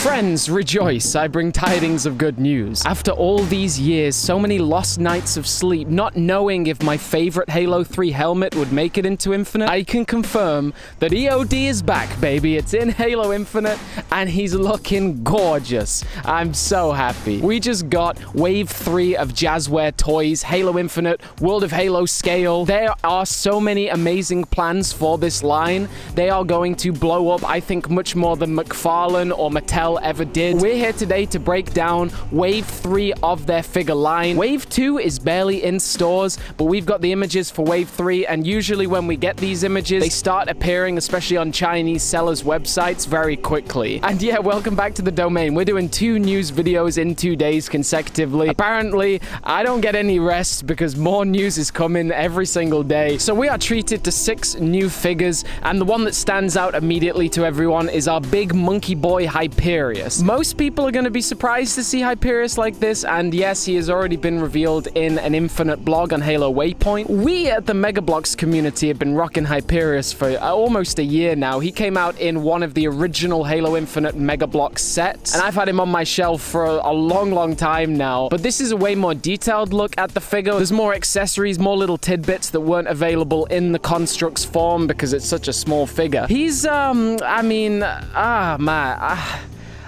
Friends, rejoice, I bring tidings of good news. After all these years, so many lost nights of sleep, not knowing if my favorite Halo 3 helmet would make it into Infinite, I can confirm that EOD is back, baby. It's in Halo Infinite, and he's looking gorgeous. I'm so happy. We just got Wave 3 of Jazwares toys, Halo Infinite, World of Halo scale. There are so many amazing plans for this line. They are going to blow up, I think, much more than McFarlane or Mattel ever did. We're here today to break down Wave 3 of their figure line. Wave 2 is barely in stores, but we've got the images for Wave 3, and usually when we get these images, they start appearing, especially on Chinese sellers' websites, very quickly. And yeah, welcome back to the domain. We're doing two news videos in two days consecutively. Apparently, I don't get any rest because more news is coming every single day. So we are treated to six new figures, and the one that stands out immediately to everyone is our big monkey boy Hyperion. Hyperius. Most people are going to be surprised to see Hyperius like this, and yes, he has already been revealed in an Infinite blog on Halo Waypoint. We at the Mega Bloks community have been rocking Hyperius for uh, almost a year now. He came out in one of the original Halo Infinite Mega Bloks sets, and I've had him on my shelf for a, a long, long time now. But this is a way more detailed look at the figure. There's more accessories, more little tidbits that weren't available in the Construx form because it's such a small figure. He's, um, I mean, ah, man, ah.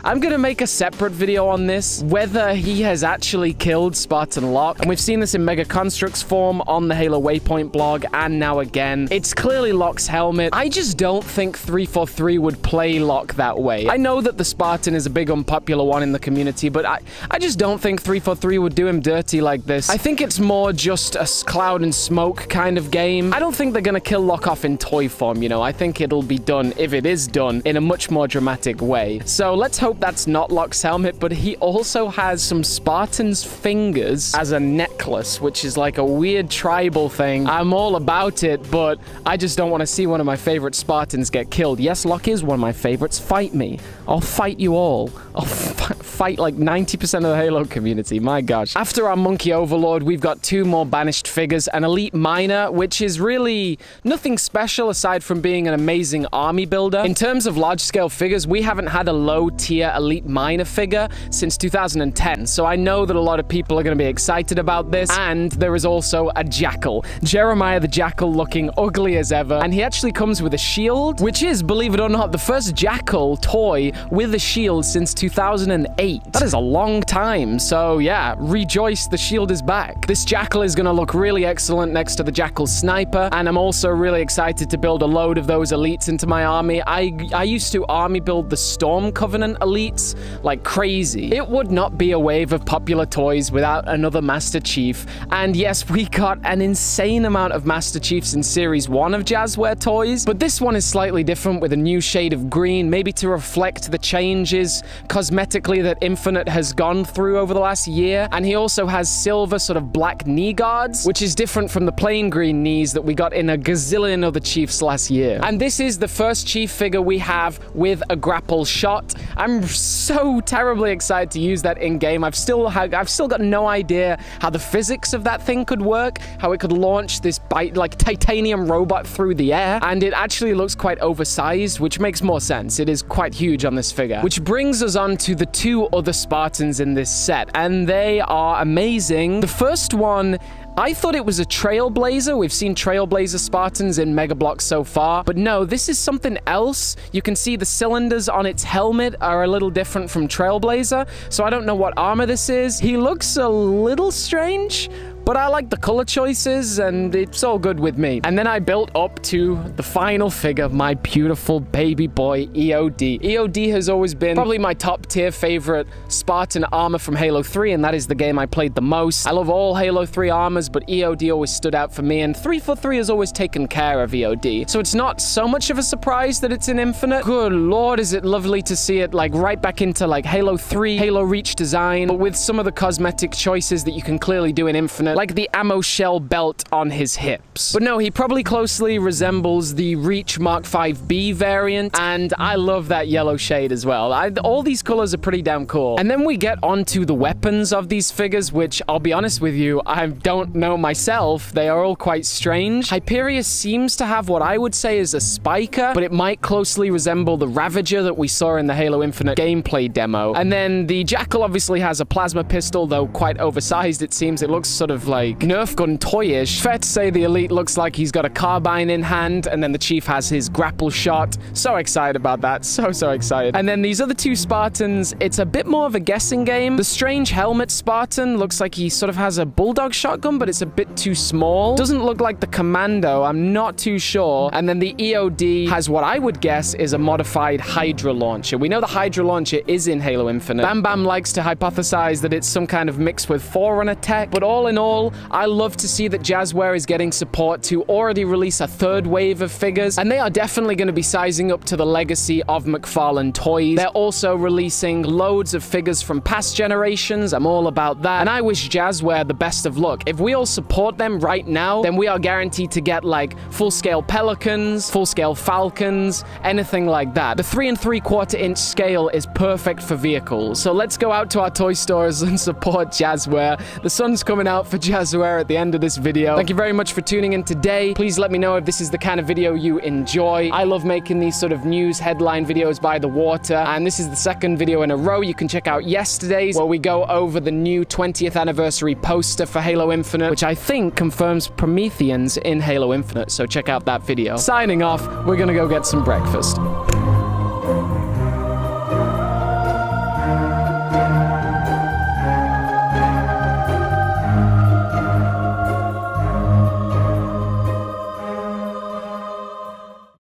I'm going to make a separate video on this, whether he has actually killed Spartan Locke. And we've seen this in Mega Construx form on the Halo Waypoint blog and now again. It's clearly Locke's helmet. I just don't think 343 would play Locke that way. I know that the Spartan is a big unpopular one in the community, but I, I just don't think 343 would do him dirty like this. I think it's more just a cloud and smoke kind of game. I don't think they're going to kill Locke off in toy form, you know. I think it'll be done, if it is done, in a much more dramatic way. So let's hope hope that's not Locke's helmet, but he also has some Spartan's fingers as a necklace, which is like a weird tribal thing. I'm all about it, but I just don't want to see one of my favorite Spartans get killed. Yes, Locke is one of my favorites. Fight me. I'll fight you all. I'll fight like 90% of the Halo community. My gosh. After our Monkey Overlord, we've got two more banished figures. An Elite Minor, which is really nothing special aside from being an amazing army builder. In terms of large-scale figures, we haven't had a low-tier Elite Minor figure since 2010, so I know that a lot of people are going to be excited about this, and there is also a Jackal. Jeremiah the Jackal looking ugly as ever, and he actually comes with a shield, which is, believe it or not, the first Jackal toy with a shield since 2008. That is a long time, so yeah, rejoice, the shield is back. This Jackal is going to look really excellent next to the Jackal Sniper, and I'm also really excited to build a load of those elites into my army. I, I used to army build the Storm Covenant elites like crazy. It would not be a wave of popular toys without another Master Chief. And yes, we got an insane amount of Master Chiefs in Series 1 of Jazwares toys, but this one is slightly different with a new shade of green, maybe to reflect the changes cosmetically that Infinite has gone through over the last year. And he also has silver sort of black knee guards, which is different from the plain green knees that we got in a gazillion other Chiefs last year. And this is the first Chief figure we have with a grapple shot. I'm so terribly excited to use that in game. I've still I've still got no idea how the physics of that thing could work, how it could launch this bite like titanium robot through the air, and it actually looks quite oversized, which makes more sense. It is quite huge on this figure. Which brings us on to the two other Spartans in this set, and they are amazing. The first one I thought it was a Trailblazer. We've seen Trailblazer Spartans in Mega Bloks so far. But no, this is something else. You can see the cylinders on its helmet are a little different from Trailblazer. So I don't know what armor this is. He looks a little strange. But I like the color choices, and it's all good with me. And then I built up to the final figure, of my beautiful baby boy, EOD. EOD has always been probably my top tier favorite Spartan armor from Halo 3, and that is the game I played the most. I love all Halo 3 armors, but EOD always stood out for me, and 343 has always taken care of EOD. So it's not so much of a surprise that it's in Infinite. Good lord, is it lovely to see it like right back into like Halo 3, Halo Reach design, but with some of the cosmetic choices that you can clearly do in Infinite Like the ammo shell belt on his hips. But no, he probably closely resembles the Reach Mark 5B variant, and I love that yellow shade as well. I, all these colors are pretty damn cool. And then we get onto the weapons of these figures, which I'll be honest with you, I don't know myself. They are all quite strange. Hyperius seems to have what I would say is a spiker, but it might closely resemble the Ravager that we saw in the Halo Infinite gameplay demo. And then the Jackal obviously has a plasma pistol, though quite oversized it seems. It looks sort of like Nerf gun toyish. Fair to say the Elite looks like he's got a carbine in hand, and then the Chief has his grapple shot. So excited about that. So, so excited. And then these other two Spartans, it's a bit more of a guessing game. The strange helmet Spartan looks like he sort of has a bulldog shotgun, but it's a bit too small. Doesn't look like the Commando. I'm not too sure. And then the EOD has what I would guess is a modified Hydra launcher. We know the Hydra launcher is in Halo Infinite. Bam Bam likes to hypothesize that it's some kind of mix with Forerunner tech, but all in all, I love to see that Jazware is getting support to already release a third wave of figures, and they are definitely going to be sizing up to the legacy of McFarlane Toys. They're also releasing loads of figures from past generations. I'm all about that, and I wish Jazware the best of luck. If we all support them right now, then we are guaranteed to get like full-scale Pelicans, full-scale Falcons, anything like that. The three and three quarter inch scale is perfect for vehicles. So let's go out to our toy stores and support Jazware. The sun's coming out for Jazware at the end of this video. Thank you very much for tuning in today. Please let me know if this is the kind of video you enjoy. I love making these sort of news headline videos by the water, and this is the second video in a row. You can check out yesterday's where we go over the new 20th anniversary poster for Halo Infinite, which I think confirms Prometheans in Halo Infinite, so check out that video. Signing off, we're gonna go get some breakfast.